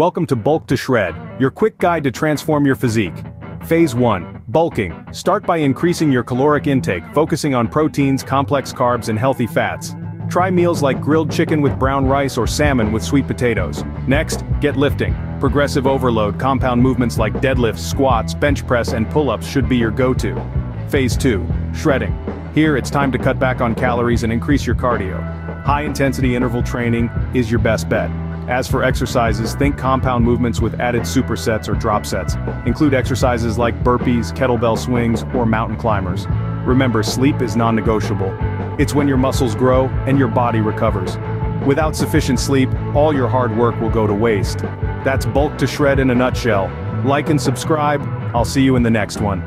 Welcome to Bulk to Shred, your quick guide to transform your physique. Phase 1. Bulking. Start by increasing your caloric intake, focusing on proteins, complex carbs and healthy fats. Try meals like grilled chicken with brown rice or salmon with sweet potatoes. Next, get lifting. Progressive overload, compound movements like deadlifts, squats, bench press and pull-ups should be your go-to. Phase 2. Shredding. Here it's time to cut back on calories and increase your cardio. High-intensity interval training is your best bet. As for exercises, think compound movements with added supersets or drop sets. Include exercises like burpees, kettlebell swings, or mountain climbers. Remember, sleep is non-negotiable. It's when your muscles grow and your body recovers. Without sufficient sleep, all your hard work will go to waste. That's bulk to shred in a nutshell. Like and subscribe, I'll see you in the next one.